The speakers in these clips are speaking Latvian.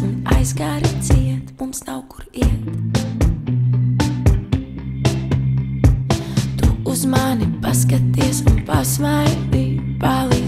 un aizgāri ciet, mums nav kur iet. Tu uz mani paskaties un pasmaidi, palīdzi.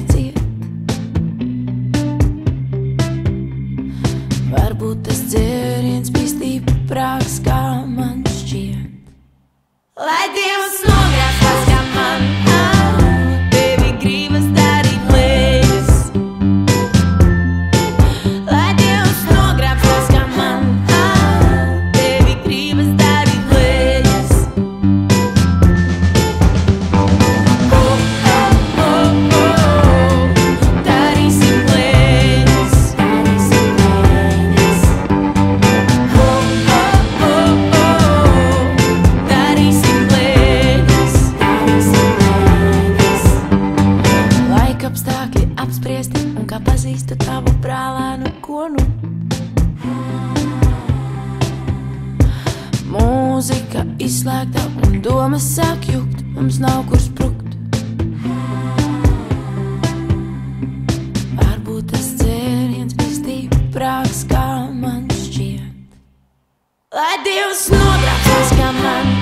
sāki apspriesti un kā pazīstu tavu brālēnu konu. Mūzika izslēgta un domas sāk jukt, mums nav kur sprukt. prāks, kā man šķiet. Lai Dievs nodrošinās, ka man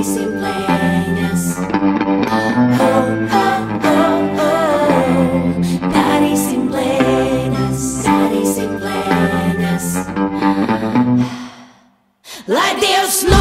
Taisīsim plēņas. Oh, oh, oh, Darīsim plēņas, darīsim plēņas. Lai Dievs no!